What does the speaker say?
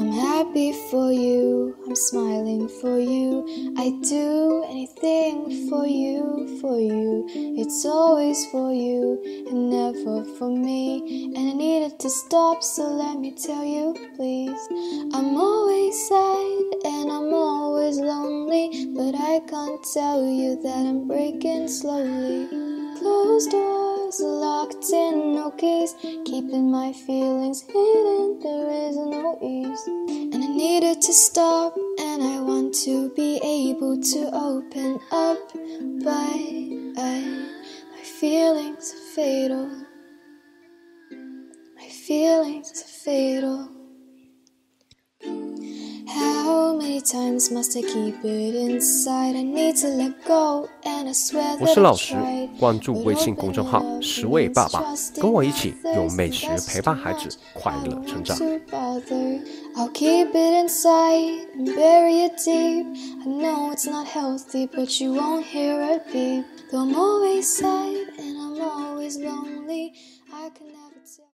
I'm happy for you, I'm smiling for you. I do anything for you, for you. It's always for you and never for me. And I needed to stop, so let me tell you, please. I'm always sad and I'm always lonely, but I can't tell you that I'm breaking slowly. Closed doors, locked in, no keys, keeping my feelings hidden. There is no ease, and I needed to stop, and I want to be able to open up, but I, my feelings are fatal. My feelings times must I keep it inside? I need to let go, and I swear 我 that 是 I 老石 tried.，关注微信公众号“十味爸爸”，跟我一起用美食陪伴孩子快乐成长。to bother. I'll keep it inside and bury it deep. I know it's not healthy, but you won't hear a beep. Though I'm always sad and I'm always lonely, I can never tell.